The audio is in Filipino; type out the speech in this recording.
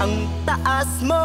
ang taas mo.